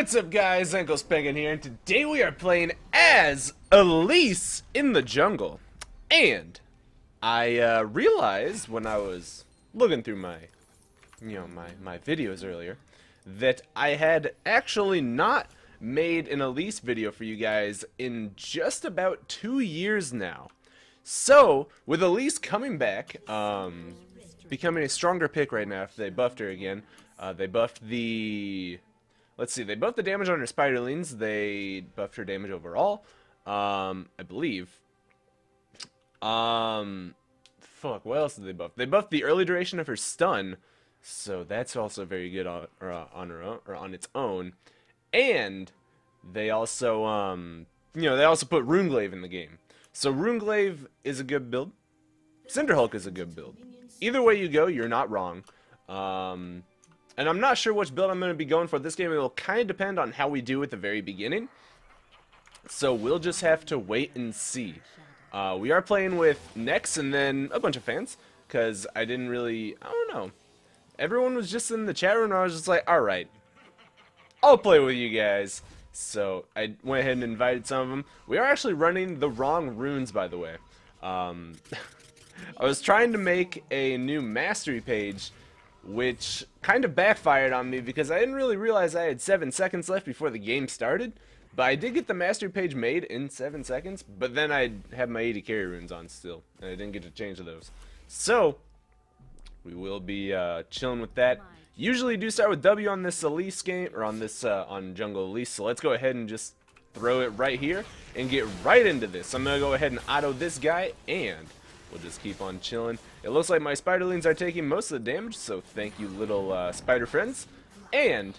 What's up guys, Anklespankin here, and today we are playing as Elise in the jungle. And I uh, realized when I was looking through my, you know, my, my videos earlier, that I had actually not made an Elise video for you guys in just about two years now. So, with Elise coming back, um, becoming a stronger pick right now after they buffed her again, uh, they buffed the Let's see, they buffed the damage on her spiderlings. They buffed her damage overall, um, I believe. Um, fuck, what else did they buff? They buffed the early duration of her stun, so that's also very good on, uh, on her own, or on its own. And they also, um, you know, they also put Runeglaive in the game. So Runeglaive is a good build. Cinderhulk is a good build. Either way you go, you're not wrong. Um, and I'm not sure which build I'm going to be going for this game. It will kind of depend on how we do at the very beginning. So we'll just have to wait and see. Uh, we are playing with Nex and then a bunch of fans. Because I didn't really... I don't know. Everyone was just in the chat room and I was just like, alright. I'll play with you guys. So I went ahead and invited some of them. We are actually running the wrong runes, by the way. Um, I was trying to make a new mastery page which kind of backfired on me because I didn't really realize I had 7 seconds left before the game started. But I did get the mastery page made in 7 seconds, but then I had my AD carry runes on still, and I didn't get to change those. So, we will be uh, chilling with that. Usually do start with W on this Elise game, or on this, uh, on Jungle Elise, so let's go ahead and just throw it right here and get right into this. I'm going to go ahead and auto this guy, and We'll just keep on chilling. It looks like my spiderlings are taking most of the damage, so thank you little uh, spider friends. And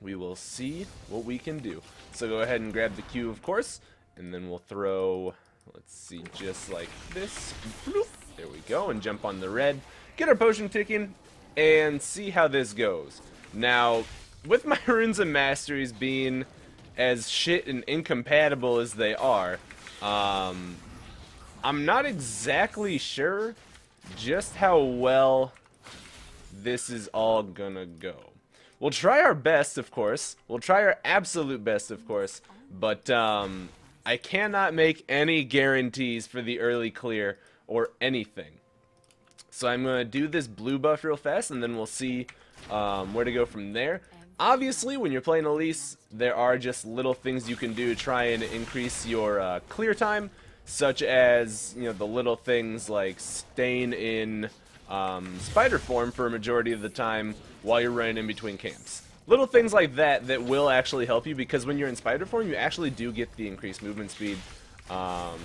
we will see what we can do. So go ahead and grab the Q, of course, and then we'll throw, let's see, just like this. Bloop. There we go, and jump on the red. Get our potion ticking, and see how this goes. Now, with my runes and masteries being as shit and incompatible as they are, um, I'm not exactly sure just how well this is all gonna go. We'll try our best, of course. We'll try our absolute best, of course. But um, I cannot make any guarantees for the early clear or anything. So I'm going to do this blue buff real fast, and then we'll see um, where to go from there. Obviously, when you're playing Elise, there are just little things you can do to try and increase your uh, clear time such as you know the little things like staying in um, spider form for a majority of the time while you're running in between camps. Little things like that that will actually help you because when you're in spider form, you actually do get the increased movement speed. Um,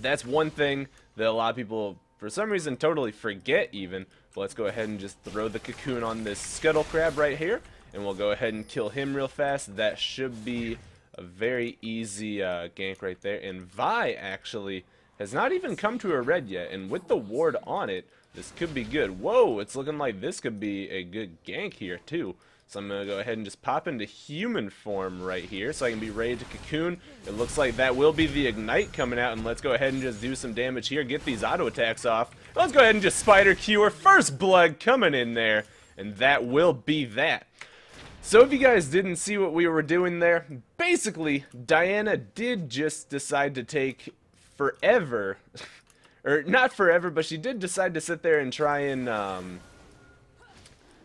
that's one thing that a lot of people, for some reason, totally forget even. But let's go ahead and just throw the cocoon on this scuttle crab right here, and we'll go ahead and kill him real fast. That should be a very easy uh, gank right there. And Vi actually has not even come to a red yet. And with the ward on it, this could be good. Whoa, it's looking like this could be a good gank here too. So I'm going to go ahead and just pop into human form right here so I can be ready to cocoon. It looks like that will be the ignite coming out and let's go ahead and just do some damage here. Get these auto attacks off. Let's go ahead and just spider cure. First blood coming in there and that will be that. So if you guys didn't see what we were doing there, basically, Diana did just decide to take forever, or not forever, but she did decide to sit there and try and, um,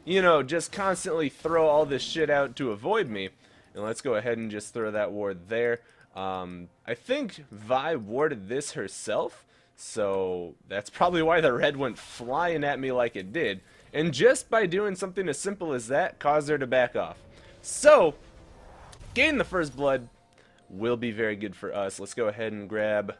you know, just constantly throw all this shit out to avoid me. And let's go ahead and just throw that ward there. Um, I think Vi warded this herself, so that's probably why the red went flying at me like it did and just by doing something as simple as that, cause her to back off. So, gain the first blood will be very good for us. Let's go ahead and grab...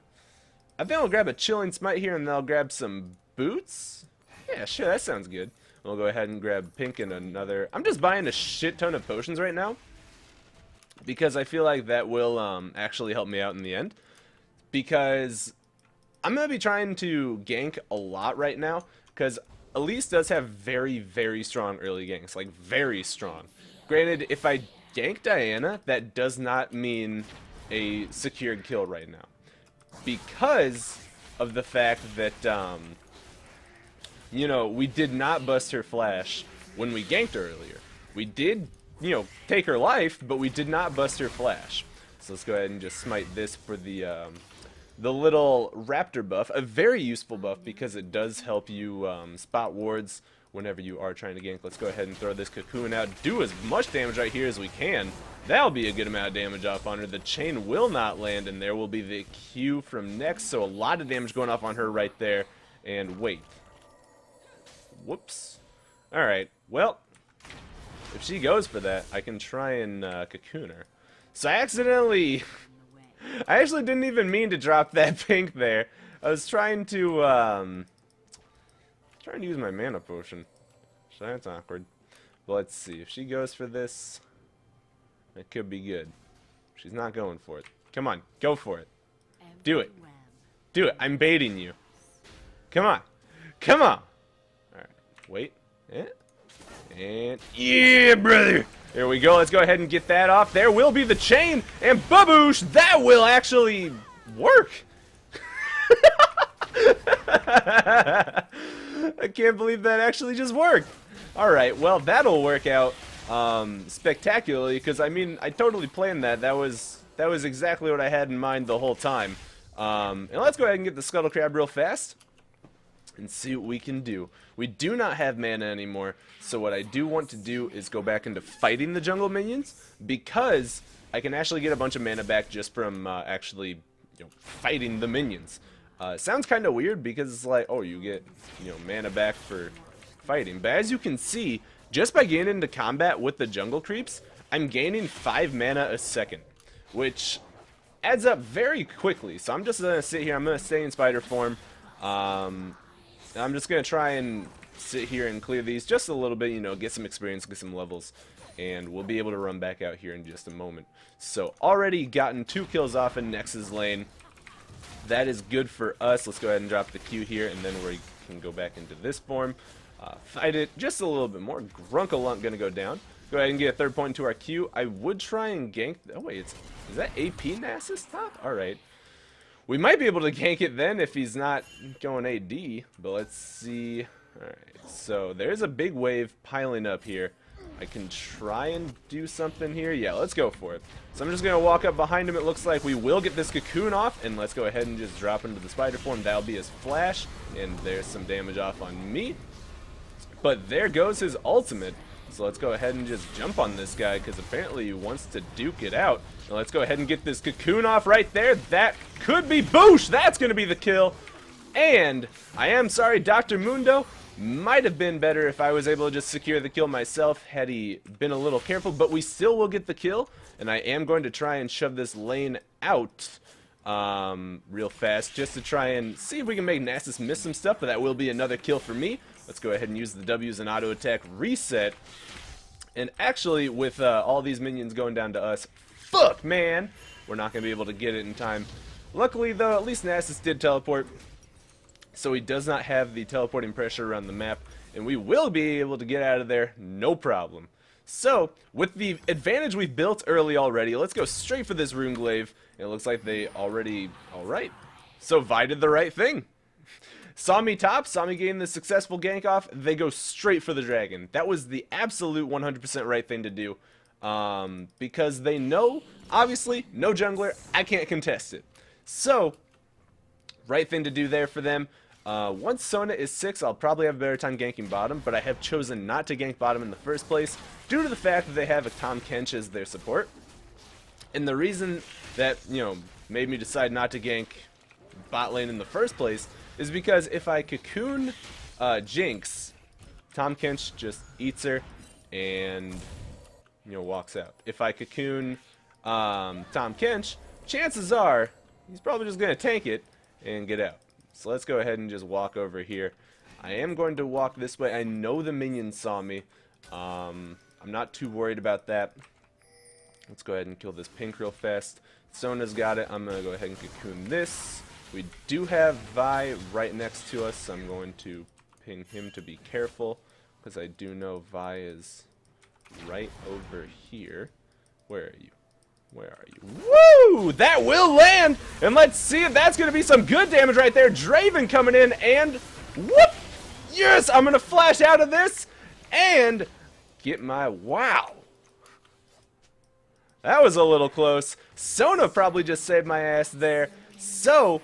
I think I'll grab a Chilling Smite here, and then I'll grab some boots. Yeah, sure, that sounds good. We'll go ahead and grab pink and another... I'm just buying a shit ton of potions right now. Because I feel like that will um, actually help me out in the end. Because I'm going to be trying to gank a lot right now. Because Elise does have very, very strong early ganks, like very strong. Granted, if I gank Diana, that does not mean a secured kill right now. Because of the fact that, um, you know, we did not bust her flash when we ganked her earlier. We did you know, take her life, but we did not bust her flash. So let's go ahead and just smite this for the um, the little raptor buff. A very useful buff because it does help you um, spot wards whenever you are trying to gank. Let's go ahead and throw this cocoon out. Do as much damage right here as we can. That'll be a good amount of damage off on her. The chain will not land, and there will be the Q from Nex. So a lot of damage going off on her right there. And wait. Whoops. Alright, well, if she goes for that, I can try and uh, cocoon her. So I accidentally... I actually didn't even mean to drop that pink there. I was trying to, um... Trying to use my mana potion. So that's awkward. But let's see. If she goes for this, it could be good. She's not going for it. Come on, go for it. Do it. Do it. I'm baiting you. Come on. Come on. Alright. Wait. Eh? And yeah, brother. There we go. Let's go ahead and get that off. There will be the chain, and baboosh, that will actually work. I can't believe that actually just worked. All right, well that'll work out um, spectacularly because I mean I totally planned that. That was that was exactly what I had in mind the whole time. Um, and let's go ahead and get the scuttle crab real fast and see what we can do. We do not have mana anymore, so what I do want to do is go back into fighting the jungle minions because I can actually get a bunch of mana back just from uh, actually you know, fighting the minions. Uh, sounds kind of weird because it's like, oh, you get you know mana back for fighting, but as you can see, just by getting into combat with the jungle creeps, I'm gaining 5 mana a second, which adds up very quickly. So I'm just going to sit here, I'm going to stay in spider form, um, I'm just going to try and sit here and clear these just a little bit, you know, get some experience, get some levels, and we'll be able to run back out here in just a moment. So already gotten two kills off in Nex's lane. That is good for us. Let's go ahead and drop the Q here, and then we can go back into this form. Uh, fight it just a little bit more. Grunkalunk going to go down. Go ahead and get a third point to our Q. I would try and gank... Oh, wait, it's, is that AP Nasus top? Alright. We might be able to gank it then if he's not going AD, but let's see. Alright, so there's a big wave piling up here. I can try and do something here. Yeah, let's go for it. So I'm just going to walk up behind him. It looks like we will get this cocoon off, and let's go ahead and just drop into the spider form. That'll be his flash, and there's some damage off on me. But there goes his ultimate. So let's go ahead and just jump on this guy because apparently he wants to duke it out. Now let's go ahead and get this cocoon off right there. That could be boosh. That's going to be the kill. And I am sorry, Dr. Mundo. Might have been better if I was able to just secure the kill myself had he been a little careful, but we still will get the kill, and I am going to try and shove this lane out um, real fast just to try and see if we can make Nasus miss some stuff, but that will be another kill for me. Let's go ahead and use the W's and auto attack reset. And actually, with uh, all these minions going down to us, fuck, man, we're not going to be able to get it in time. Luckily, though, at least Nasus did teleport, so he does not have the teleporting pressure around the map, and we will be able to get out of there no problem. So, with the advantage we've built early already, let's go straight for this Rune Glaive. It looks like they already... Alright. So, Vi did the right thing. Saw me top, saw me getting the successful gank off, they go straight for the dragon. That was the absolute 100% right thing to do. Um, because they know, obviously, no jungler, I can't contest it. So, right thing to do there for them. Uh, once Sona is 6, I'll probably have a better time ganking bottom, but I have chosen not to gank bottom in the first place due to the fact that they have a Tahm Kench as their support. And the reason that, you know, made me decide not to gank bot lane in the first place is because if I cocoon uh, Jinx, Tahm Kench just eats her and, you know, walks out. If I cocoon um, Tahm Kench, chances are he's probably just to tank it and get out. So let's go ahead and just walk over here. I am going to walk this way. I know the minions saw me. Um, I'm not too worried about that. Let's go ahead and kill this pink real fast. Sona's got it. I'm to go ahead and cocoon this. We do have Vi right next to us, so I'm going to ping him to be careful, because I do know Vi is right over here. Where are you? Where are you? Woo! That will land! And let's see if that's going to be some good damage right there. Draven coming in and whoop! Yes! I'm going to flash out of this and get my... Wow! That was a little close. Sona probably just saved my ass there. So,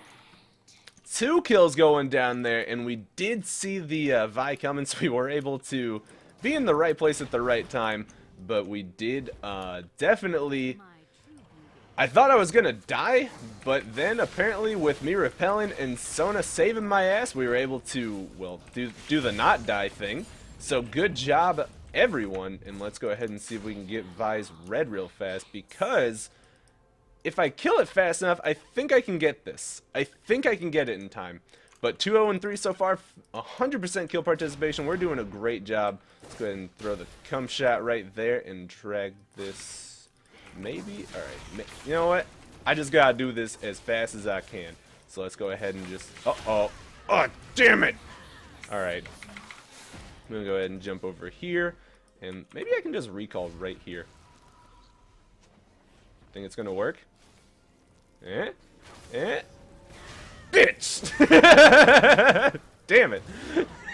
two kills going down there, and we did see the uh, Vi coming, so we were able to be in the right place at the right time. But we did uh, definitely... I thought I was gonna die, but then apparently with me repelling and Sona saving my ass, we were able to, well, do, do the not die thing. So good job, everyone. And let's go ahead and see if we can get Vi's red real fast, because if I kill it fast enough, I think I can get this. I think I can get it in time. But 2-0-3 so far, 100% kill participation. We're doing a great job. Let's go ahead and throw the cum shot right there and drag this. Maybe? Alright. You know what? I just gotta do this as fast as I can. So let's go ahead and just... Uh-oh. Oh, damn it! Alright. I'm gonna go ahead and jump over here. And maybe I can just recall right here. Think it's gonna work? Eh? Eh? Bitch! Damn it.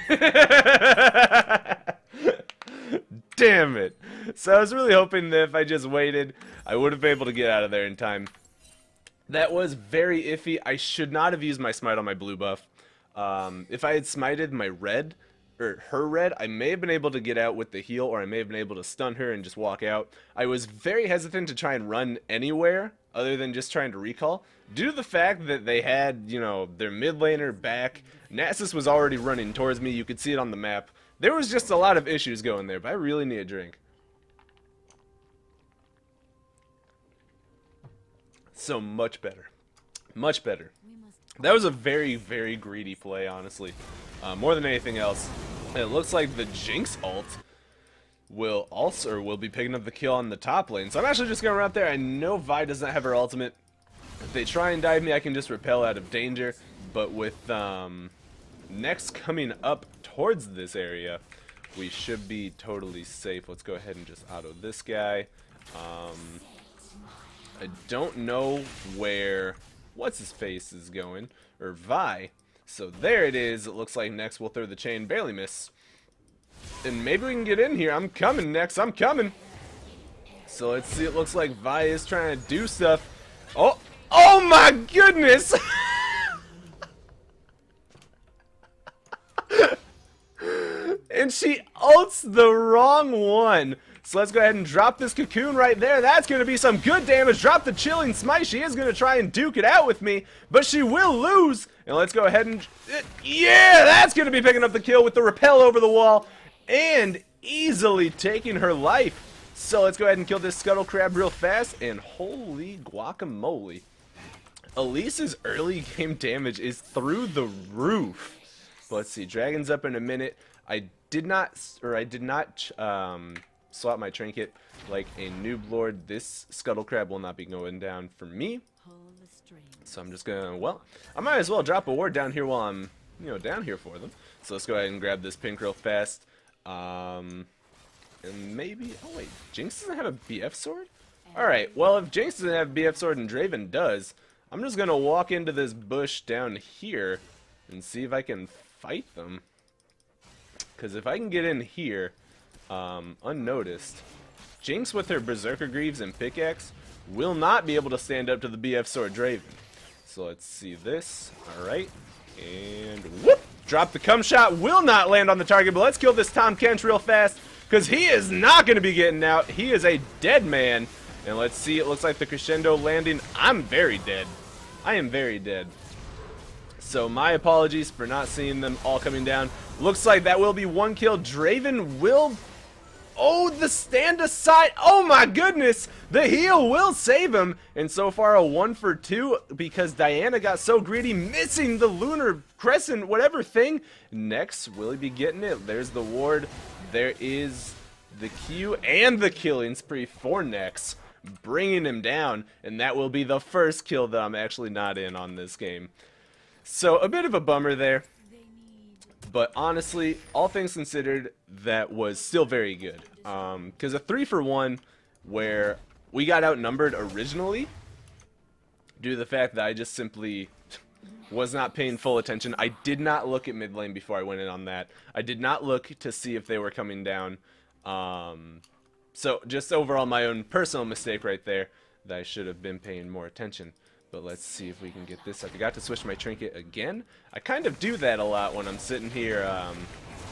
Damn it. So I was really hoping that if I just waited, I would have been able to get out of there in time. That was very iffy. I should not have used my smite on my blue buff. Um, if I had smited my red, or her red, I may have been able to get out with the heal, or I may have been able to stun her and just walk out. I was very hesitant to try and run anywhere other than just trying to recall, due to the fact that they had, you know, their mid laner back. Nasus was already running towards me. You could see it on the map. There was just a lot of issues going there, but I really need a drink. So much better. Much better. That was a very, very greedy play, honestly. Uh, more than anything else. It looks like the Jinx ult will also will be picking up the kill on the top lane. So I'm actually just going to run up there. I know Vi does not have her ultimate. If they try and dive me, I can just repel out of danger. But with um, Nex coming up towards this area, we should be totally safe. Let's go ahead and just auto this guy. Um, I don't know where what's his face is going or Vi. So there it is. It looks like Nex we'll throw the chain, barely miss. And maybe we can get in here. I'm coming Nex. I'm coming. So let's see. It looks like Vi is trying to do stuff. Oh, oh my goodness! and she ults the wrong one. So let's go ahead and drop this cocoon right there. That's going to be some good damage. Drop the chilling smite. She is going to try and duke it out with me, but she will lose. And let's go ahead and... Yeah, that's going to be picking up the kill with the repel over the wall and easily taking her life. So let's go ahead and kill this Scuttle Crab real fast, and holy guacamole. Elise's early game damage is through the roof. But let's see, Dragon's up in a minute. I did not, or I did not um, swap my trinket like a noob lord. This Scuttle Crab will not be going down for me. So I'm just gonna, well, I might as well drop a ward down here while I'm, you know, down here for them. So let's go ahead and grab this pink real fast. Um, and maybe, oh wait, Jinx doesn't have a BF sword? Alright, well if Jinx doesn't have a BF sword and Draven does, I'm just gonna walk into this bush down here and see if I can fight them. Because if I can get in here, um, unnoticed, Jinx with her Berserker Greaves and Pickaxe will not be able to stand up to the BF Sword Draven. So let's see this. Alright. And whoop! Drop the cum shot. Will not land on the target, but let's kill this Tahm Kench real fast. Because he is not going to be getting out. He is a dead man. And let's see. It looks like the crescendo landing. I'm very dead. I am very dead. So my apologies for not seeing them all coming down. Looks like that will be one kill. Draven will Oh, the stand aside. Oh my goodness. The heal will save him. And so far a one for two because Diana got so greedy missing the lunar crescent whatever thing. Nex, will he be getting it? There's the ward. There is the Q and the killing spree for Nex Bringing him down. And that will be the first kill that I'm actually not in on this game. So a bit of a bummer there. But honestly, all things considered, that was still very good. Because um, a three for one, where we got outnumbered originally, due to the fact that I just simply was not paying full attention. I did not look at mid lane before I went in on that. I did not look to see if they were coming down. Um, so just overall my own personal mistake right there that I should have been paying more attention. But let's see if we can get this. I forgot to switch my trinket again. I kind of do that a lot when I'm sitting here, um,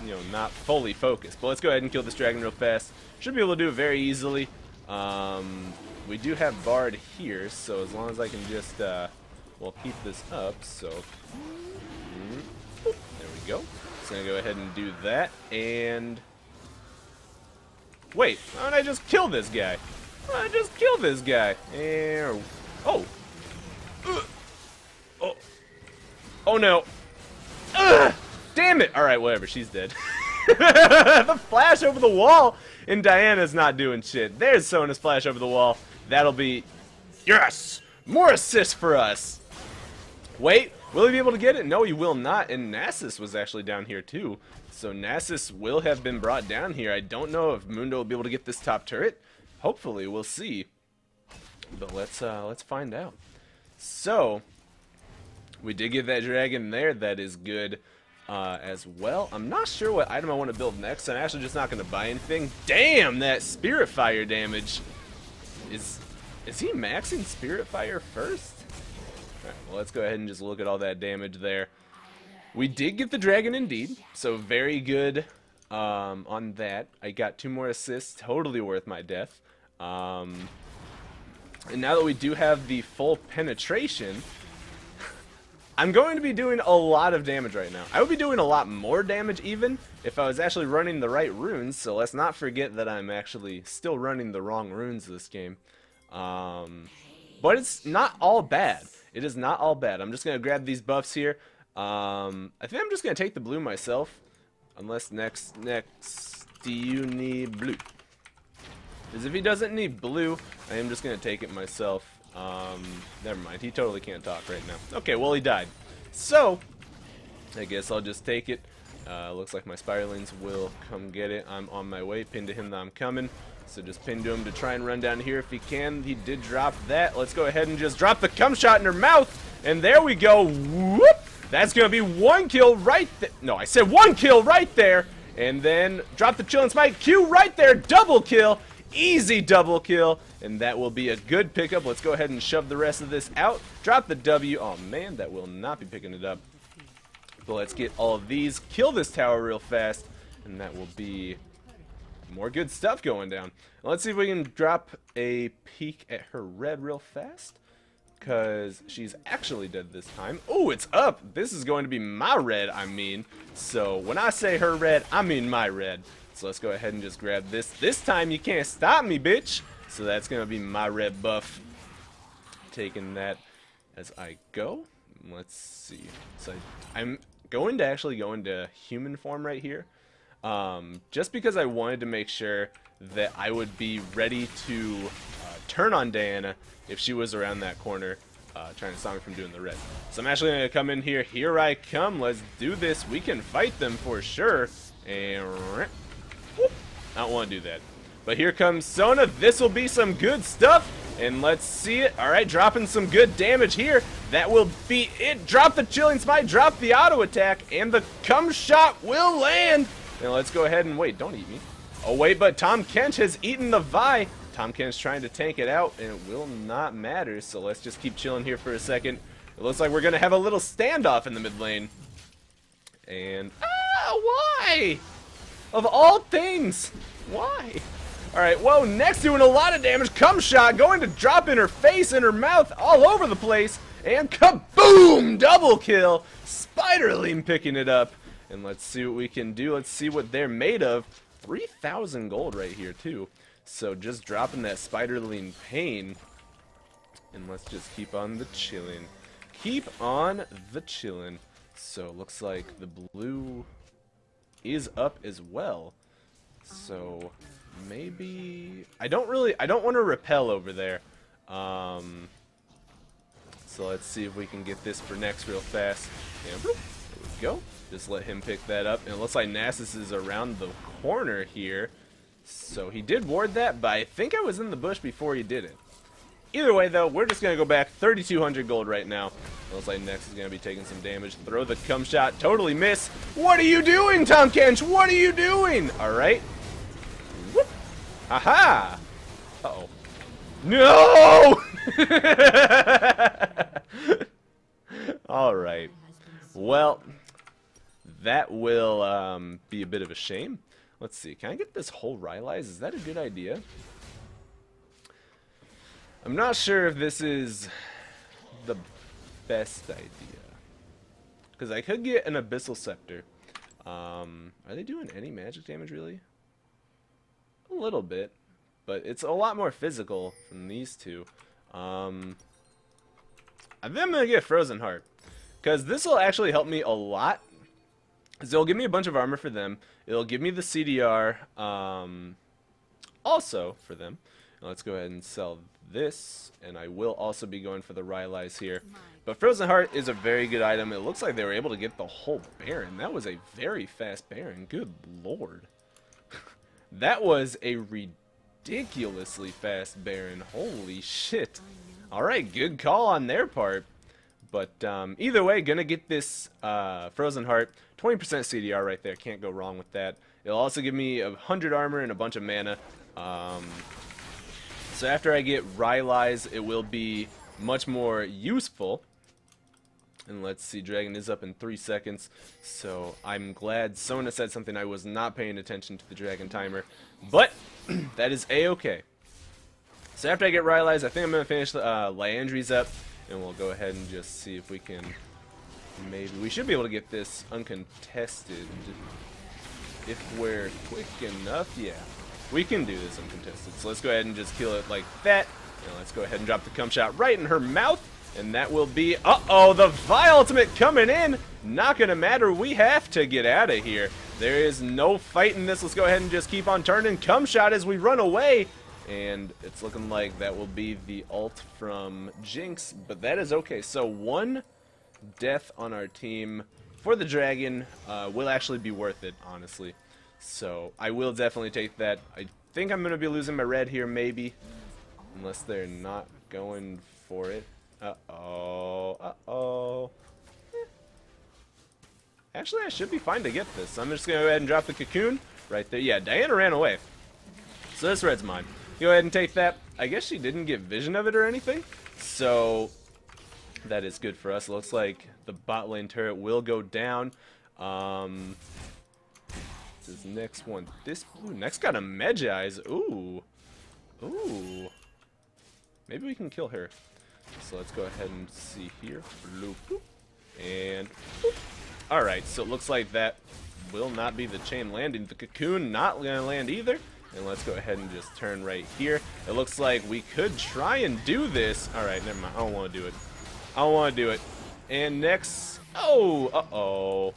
you know, not fully focused. But let's go ahead and kill this dragon real fast. Should be able to do it very easily. Um, we do have Bard here, so as long as I can just, uh, well, keep this up, so... Mm, there we go. Just gonna go ahead and do that, and... Wait, why don't I just kill this guy? I just kill this guy? And... Oh! Oh! Oh no! Damn it! Alright, whatever, she's dead. the flash over the wall, and Diana's not doing shit. There's Sona's flash over the wall. That'll be... Yes! More assists for us! Wait, will he be able to get it? No, he will not, and Nasus was actually down here too. So Nasus will have been brought down here. I don't know if Mundo will be able to get this top turret. Hopefully, we'll see. But let's uh, let's find out. So, we did get that dragon there. That is good uh, as well. I'm not sure what item I want to build next. I'm actually just not going to buy anything. Damn, that Spirit Fire damage. Is is he maxing Spirit Fire first? Well let's go ahead and just look at all that damage there. We did get the dragon indeed, so very good um, on that. I got two more assists, totally worth my death. Um, and now that we do have the full penetration, I'm going to be doing a lot of damage right now. I would be doing a lot more damage even if I was actually running the right runes, so let's not forget that I'm actually still running the wrong runes this game. Um, but it's not all bad. It is not all bad. I'm just going to grab these buffs here. Um, I think I'm just going to take the blue myself. Unless Nex, Nex, do you need blue? Because if he doesn't need blue, I am just going to take it myself. Um, never mind. He totally can't talk right now. Okay, well, he died. So, I guess I'll just take it. Uh, looks like my Spiderlings will come get it. I'm on my way. Pin to him that I'm coming. So just pin to him to try and run down here if he can. He did drop that. Let's go ahead and just drop the cum shot in her mouth. And there we go. Whoop! That's going to be one kill right there. No, I said one kill right there. And then drop the Chilling Smite. Q right there. Double kill. Easy double kill. And that will be a good pickup. Let's go ahead and shove the rest of this out. Drop the W. Oh, man, that will not be picking it up. But let's get all of these. Kill this tower real fast. And that will be more good stuff going down. Let's see if we can drop a peek at her red real fast. Because she's actually dead this time. Oh, it's up! This is going to be my red, I mean. So, when I say her red, I mean my red. So let's go ahead and just grab this. This time you can't stop me, bitch! So that's going to be my red buff. Taking that as I go. Let's see. So I'm going to actually go into human form right here. Um, just because I wanted to make sure that I would be ready to uh, turn on Diana if she was around that corner uh, trying to stop me from doing the red. So I'm actually going to come in here. Here I come. Let's do this. We can fight them for sure. And I don't want to do that. But here comes Sona. This will be some good stuff. And let's see it. All right, dropping some good damage here. That will be it. Drop the Chilling Smite, drop the auto attack, and the cum shot will land. Now let's go ahead and wait. Don't eat me. Oh, wait, but Tahm Kench has eaten the Vi. Tahm Kench trying to tank it out, and it will not matter. So let's just keep chilling here for a second. It looks like we're going to have a little standoff in the mid lane. And, ah, why? Of all things, why? Alright, whoa, Nex doing a lot of damage. Cum shot going to drop in her face, and her mouth, all over the place. And kaboom! Double kill. Spiderling picking it up. And let's see what we can do. Let's see what they're made of. 3,000 gold right here, too. So just dropping that Spiderling pain. And let's just keep on the chilling. Keep on the chilling. So looks like the blue is up as well. So maybe I don't really I don't want to repel over there. Um, so let's see if we can get this for Nex real fast. And there we go. Just let him pick that up. And it looks like Nasus is around the corner here. So he did ward that, but I think I was in the bush before he did it. Either way, though, we're just going to go back 3,200 gold right now. Looks like Nex is going to be taking some damage. Throw the cum shot. Totally miss. What are you doing, Tahm Kench? What are you doing? All right. Aha! Uh-oh. No! Alright. Well, that will um, be a bit of a shame. Let's see. Can I get this whole Rylai's? Is that a good idea? I'm not sure if this is the best idea. Because I could get an Abyssal Scepter. Um, are they doing any magic damage, really? A little bit. But it's a lot more physical than these two. Um, I think I'm going to get Frozen Heart. Because this will actually help me a lot. Because it'll give me a bunch of armor for them. It'll give me the CDR um, also for them. Now let's go ahead and sell this. And I will also be going for the Rylai's here. But Frozen Heart is a very good item. It looks like they were able to get the whole Baron. That was a very fast Baron. Good lord. that was a ridiculously fast Baron. Holy shit. Alright, good call on their part. But um, either way, gonna get this uh, Frozen Heart. 20% CDR right there. Can't go wrong with that. It'll also give me a 100 armor and a bunch of mana. Um, so after I get Rylai's, it will be much more useful. And let's see, Dragon is up in three seconds. So I'm glad Sona said something. I was not paying attention to the Dragon timer. But that is a-okay. So after I get Rylai's, I think I'm going to finish uh, up. And we'll go ahead and just see if we can... Maybe... We should be able to get this uncontested. If we're quick enough. Yeah. We can do this uncontested. So let's go ahead and just kill it like that. And let's go ahead and drop the cum shot right in her mouth. And that will be... Uh-oh, the Vi Ultimate coming in! Not gonna matter, we have to get out of here. There is no fighting this. Let's go ahead and just keep on turning. Cum shot as we run away. And it's looking like that will be the ult from Jinx. But that is okay. So one death on our team for the dragon uh, will actually be worth it, honestly. So I will definitely take that. I think I'm going to be losing my red here, maybe. Unless they're not going for it. Uh-oh. Uh-oh. Eh. Actually, I should be fine to get this. I'm just going to go ahead and drop the cocoon right there. Yeah, Diana ran away. So this red's mine. Go ahead and take that. I guess she didn't get vision of it or anything. So that is good for us. Looks like the bot lane turret will go down. Um, this next one. This blue. Nex got a Mejai's. Ooh. Ooh. Maybe we can kill her. So let's go ahead and see here. Bloop, bloop, and Alright, so it looks like that will not be the chain landing. The cocoon not to land either. And let's go ahead and just turn right here. It looks like we could try and do this. Alright, never mind. I don't want to do it. I don't want to do it. And next... Oh! Uh-oh.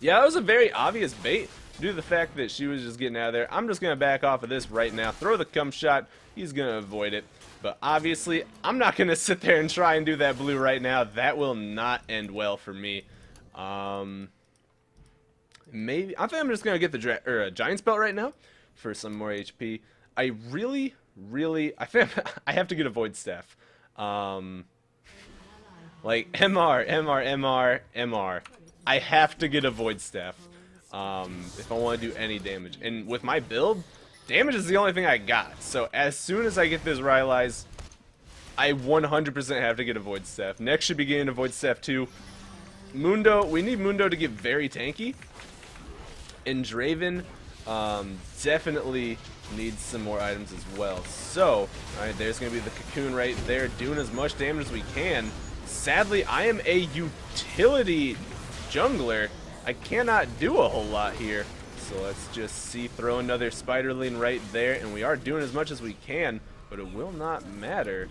Yeah, that was a very obvious bait due to the fact that she was just getting out of there. I'm just going to back off of this right now. Throw the cum shot. He's going to avoid it. But obviously, I'm not going to sit there and try and do that blue right now. That will not end well for me. Um, maybe I think I'm just going to get the or, uh, Giant's Belt right now for some more HP. I really, really, I think I have to get a Void Staff. Um, like, MR, MR, MR, MR. I have to get a Void Staff um, if I want to do any damage. And with my build, damage is the only thing I got. So as soon as I get this Rylai's, I 100% have to get a Void Staff. Nex should be getting a Void Staff too. Mundo, we need Mundo to get very tanky. And Draven um, definitely needs some more items as well. So, alright, there's going to be the Cocoon right there, doing as much damage as we can. Sadly, I am a utility jungler. I cannot do a whole lot here. So let's just see, throw another Spiderling right there, and we are doing as much as we can, but it will not matter.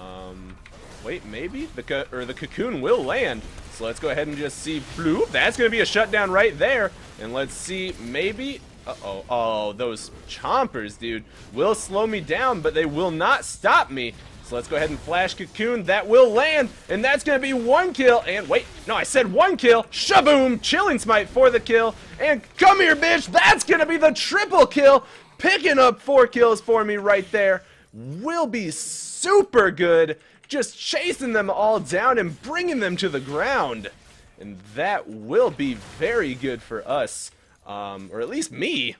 Um, wait, maybe? The or the Cocoon will land. So let's go ahead and just see, bloop, that's going to be a shutdown right there. And let's see, maybe, uh-oh, oh, those chompers, dude, will slow me down, but they will not stop me. Let's go ahead and flash Cocoon. That will land, and that's going to be one kill. And wait, no, I said one kill. Shaboom! Chilling Smite for the kill. And come here, bitch. That's going to be the triple kill. Picking up four kills for me right there. Will be super good. Just chasing them all down and bringing them to the ground. And that will be very good for us. Um, or at least me.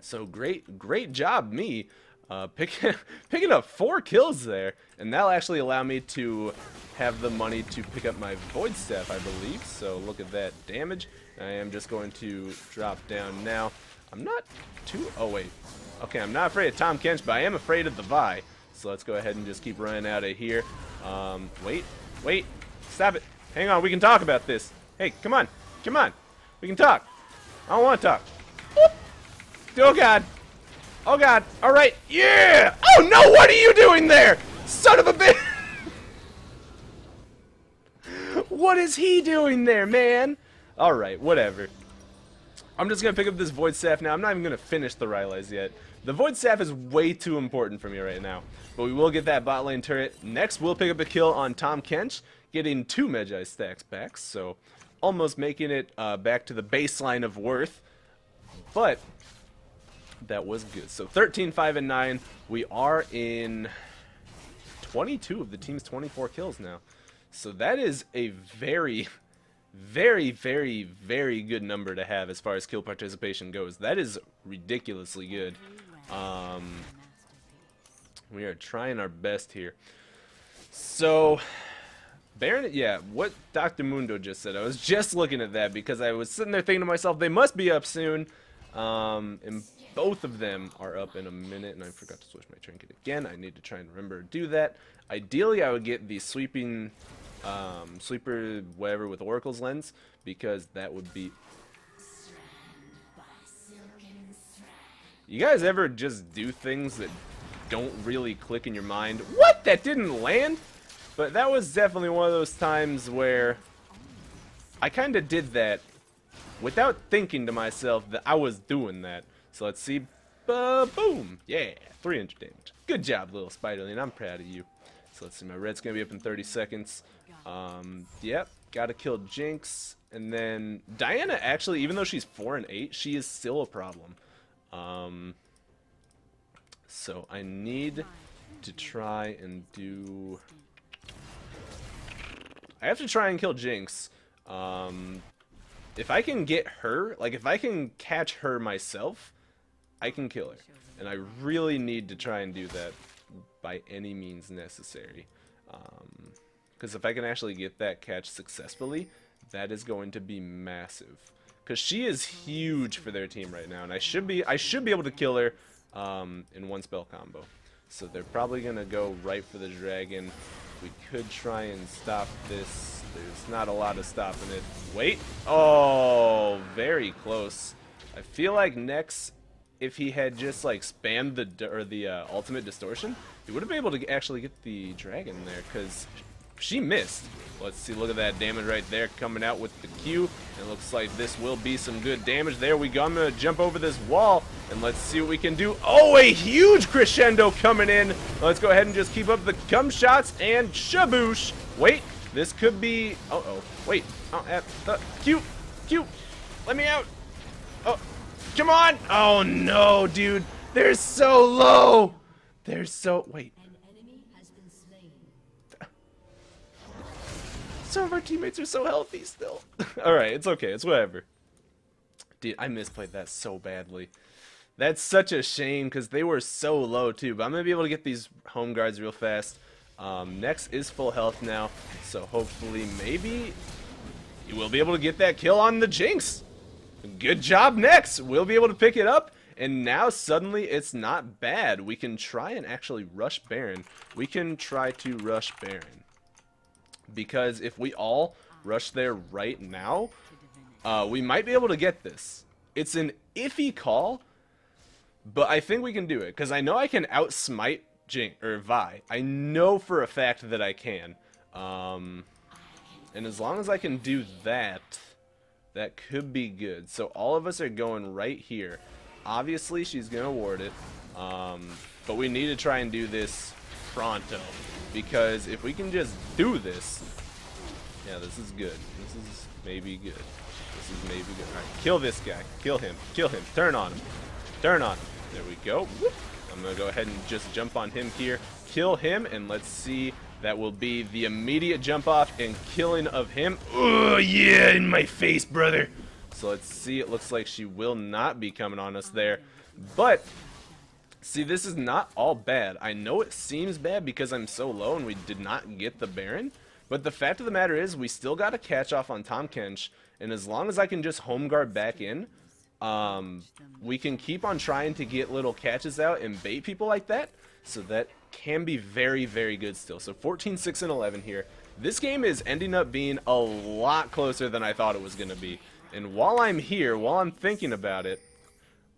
So great, great job me uh, picking, picking up four kills there. And that'll actually allow me to have the money to pick up my Void Staff, I believe. So look at that damage. I am just going to drop down now. I'm not too... Oh, wait. Okay, I'm not afraid of Tahm Kench, but I am afraid of the Vi. So let's go ahead and just keep running out of here. Um, wait. Wait. Stop it. Hang on. We can talk about this. Hey, come on. Come on. We can talk. I don't want to talk. Oh, God. Oh, God. All right. Yeah. Oh, no. What are you doing there? Son of a bitch. what is he doing there, man? All right. Whatever. I'm just to pick up this Void Staff now. I'm not even to finish the Rylai's yet. The Void Staff is way too important for me right now. But we will get that bot lane turret. Nex, we'll pick up a kill on Tahm Kench, getting two Magi stacks back. So, almost making it uh, back to the baseline of worth. But, that was good. So, 13, 5, and 9. We are in 22 of the team's 24 kills now. So, that is a very very, very, very good number to have as far as kill participation goes. That is ridiculously good. Um, we are trying our best here. So, Baron, yeah, what Dr. Mundo just said, I was just looking at that because I was sitting there thinking to myself, they must be up soon. Um, and both of them are up in a minute, and I forgot to switch my trinket again. I need to try and remember to do that. Ideally, I would get the sweeping um, Sweeper whatever with Oracle's Lens because that would be... You guys ever just do things that don't really click in your mind? What? That didn't land? But that was definitely one of those times where I kind of did that without thinking to myself that I was doing that. So let's see. Uh, boom! Yeah, 300 damage. Good job, little Spiderling. I'm proud of you. So let's see. My red's going to be up in 30 seconds. Um, yep, gotta kill Jinx. And then Diana actually, even though she's 4 and 8, she is still a problem. Um, so I need to try and do... I have to try and kill Jinx. Um, if I can get her, like if I can catch her myself, I can kill her. And I really need to try and do that by any means necessary. Um, because if I can actually get that catch successfully, that is going to be massive. Because she is huge for their team right now, and I should be I should be able to kill her um, in one spell combo. So they're probably gonna go right for the dragon. We could try and stop this. There's not a lot of stopping it. Wait. Oh, very close. I feel like Nex, if he had just like spammed the or the uh, ultimate distortion, he would have been able to actually get the dragon there because she missed. Let's see, look at that damage right there coming out with the Q. It looks like this will be some good damage. There we go. I'm going to jump over this wall, and let's see what we can do. Oh, a huge crescendo coming in. Let's go ahead and just keep up the cum shots, and shaboosh. Wait, this could be... Uh-oh. Wait. Oh, the Q. Q. Let me out. Oh, come on. Oh, no, dude. They're so low. They're so... Wait. Some of our teammates are so healthy still. Alright, it's okay. It's whatever. Dude, I misplayed that so badly. That's such a shame because they were so low too. But I'm going to be able to get these home guards real fast. Um, Nex is full health now. So hopefully maybe you will be able to get that kill on the Jinx. Good job Nex. We'll be able to pick it up. And now suddenly it's not bad. We can try and actually rush Baron. We can try to rush Baron because if we all rush there right now, uh, we might be able to get this. It's an iffy call, but I think we can do it because I know I can outsmite Jing or Vi. I know for a fact that I can. Um, and as long as I can do that, that could be good. So all of us are going right here. Obviously, she's going to ward it. Um, but we need to try and do this pronto. Because if we can just do this, yeah, this is good. This is maybe good. This is maybe good. Alright, kill this guy. Kill him. Kill him. Turn on him. Turn on him. There we go. I'm going to go ahead and just jump on him here. Kill him, and let's see. That will be the immediate jump off and killing of him. Oh, yeah, in my face, brother. So let's see. It looks like she will not be coming on us there. But, see, this is not all bad. I know it seems bad because I'm so low and we did not get the Baron, but the fact of the matter is we still got a catch off on Tahm Kench, and as long as I can just home guard back in, um, we can keep on trying to get little catches out and bait people like that, so that can be very, very good still. So 14, 6, and 11 here. This game is ending up being a lot closer than I thought it was going to be. And while I'm here, while I'm thinking about it,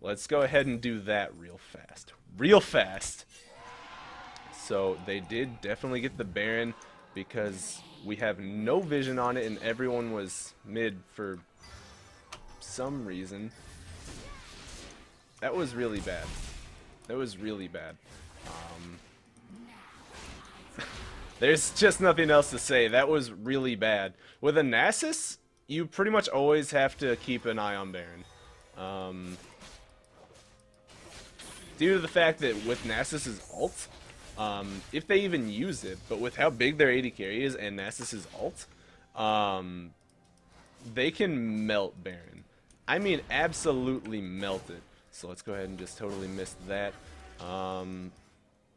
let's go ahead and do that real fast. Real fast. So they did definitely get the Baron because we have no vision on it and everyone was mid for some reason. That was really bad. That was really bad. Um, there's just nothing else to say. That was really bad. With a Nasus, you pretty much always have to keep an eye on Baron. Um, due to the fact that with Nasus's ult, um, if they even use it, but with how big their AD carry is and Nasus's ult, um, they can melt Baron. I mean, absolutely melt it. So let's go ahead and just totally miss that. Um,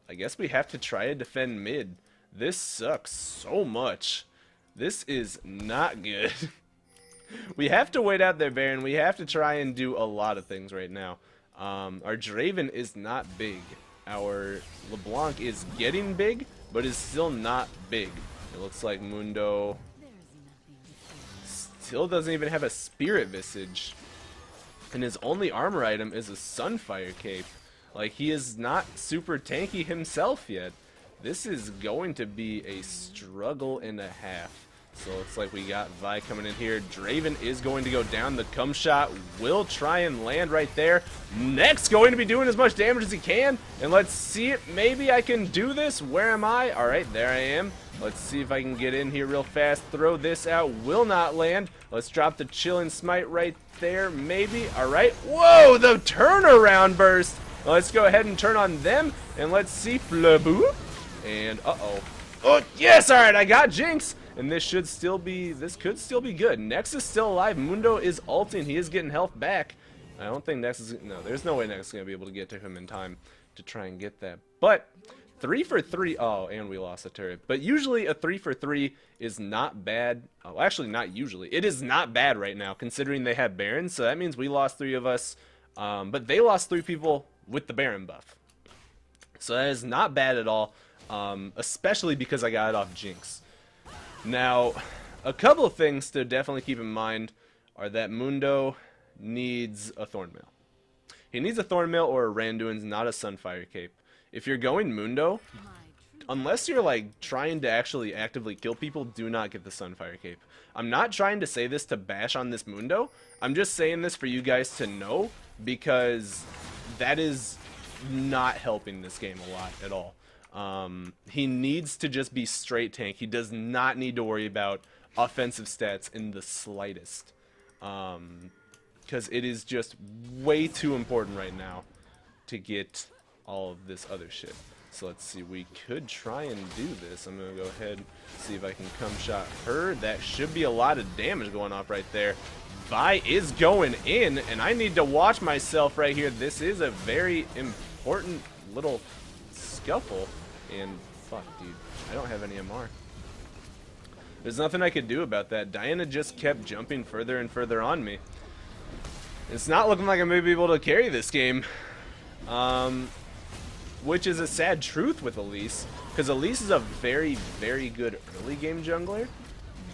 I guess we have to try to defend mid. This sucks so much. This is not good. we have to wait out there, Baron. We have to try and do a lot of things right now. Um, our Draven is not big. Our LeBlanc is getting big, but is still not big. It looks like Mundo still doesn't even have a Spirit Visage. And his only armor item is a Sunfire Cape. Like, he is not super tanky himself yet. This is going to be a struggle and a half. So it's like we got Vi coming in here. Draven is going to go down. The cum shot will try and land right there. Nex, going to be doing as much damage as he can. And let's see it. Maybe I can do this. Where am I? All right, there I am. Let's see if I can get in here real fast. Throw this out. Will not land. Let's drop the chilling smite right there. Maybe. All right. Whoa, the turnaround burst. Let's go ahead and turn on them. And let's see. Flaboop. And uh-oh. Oh, yes! Alright, I got Jinx! And this should still be, this could still be good. Nex is still alive. Mundo is ulting. He is getting health back. I don't think Nex is, no, there's no way Nex is going to be able to get to him in time to try and get that. But, three for three, oh, and we lost a turret. But usually a three for three is not bad. Oh, actually, not usually. It is not bad right now, considering they have Baron. So that means we lost three of us. Um, but they lost three people with the Baron buff. So that is not bad at all um, especially because I got it off Jinx. Now, a couple of things to definitely keep in mind are that Mundo needs a Thornmail. He needs a Thornmail or a Randuin's, not a Sunfire Cape. If you're going Mundo, unless you're like trying to actually actively kill people, do not get the Sunfire Cape. I'm not trying to say this to bash on this Mundo. I'm just saying this for you guys to know because that is not helping this game a lot at all. Um, he needs to just be straight tank. He does not need to worry about offensive stats in the slightest. Because um, it is just way too important right now to get all of this other shit. So let's see, we could try and do this. I'm going to go ahead see if I can come shot her. That should be a lot of damage going off right there. Vi is going in, and I need to watch myself right here. This is a very important little scuffle. And fuck, dude, I don't have any MR. There's nothing I could do about that. Diana just kept jumping further and further on me. It's not looking like I'm going to be able to carry this game. Um, which is a sad truth with Elise. Because Elise is a very, very good early game jungler.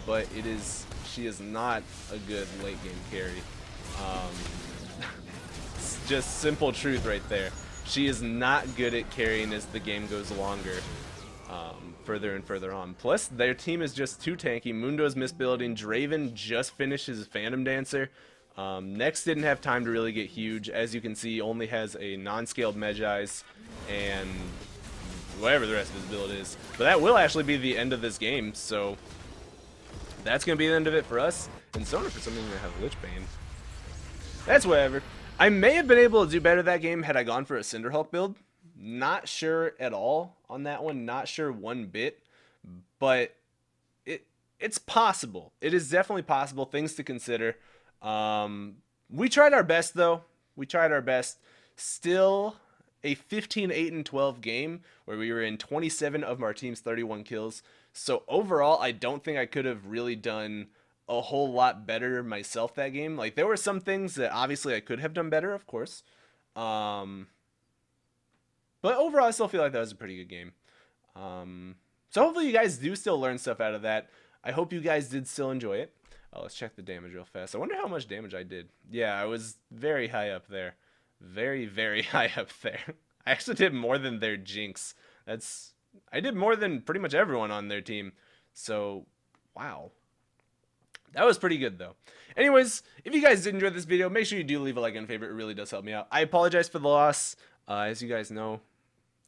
But it is, she is not a good late game carry. Um, just simple truth right there. She is not good at carrying as the game goes longer. Um, further and further on. Plus, their team is just too tanky. Mundo's misbuilding. Draven just finished his Phantom Dancer. Um, Nex didn't have time to really get huge. As you can see, only has a non-scaled Mejai's and whatever the rest of his build is. But that will actually be the end of this game, so that's going to be the end of it for us. And Sona, for some reason, have Lich Bane. That's whatever. I may have been able to do better that game had I gone for a Cinderhulk build. Not sure at all on that one. Not sure one bit. But it it's possible. It is definitely possible. Things to consider. Um, we tried our best though. We tried our best. Still a 15, 8, and 12 game where we were in 27 of our team's 31 kills. So overall, I don't think I could have really done a whole lot better myself that game. Like there were some things that obviously I could have done better, of course. Um, but overall, I still feel like that was a pretty good game. Um, so hopefully you guys do still learn stuff out of that. I hope you guys did still enjoy it. Oh, let's check the damage real fast. I wonder how much damage I did. Yeah, I was very high up there. Very, very high up there. I actually did more than their Jinx. That's I did more than pretty much everyone on their team. So, wow. That was pretty good though. Anyways, if you guys did enjoy this video, make sure you do leave a like and favorite. It really does help me out. I apologize for the loss. Uh, as you guys know,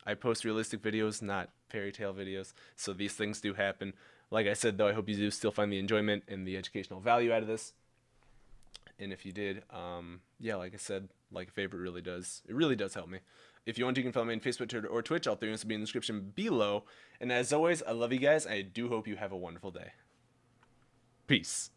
I post realistic videos, not fairy tale videos. So these things do happen. Like I said though, I hope you do still find the enjoyment and the educational value out of this. And if you did, um, yeah, like I said, like a favorite really does. It really does help me. If you want, you can follow me on Facebook, Twitter, or Twitch. All three links will be in the description below. And as always, I love you guys. I do hope you have a wonderful day. Peace.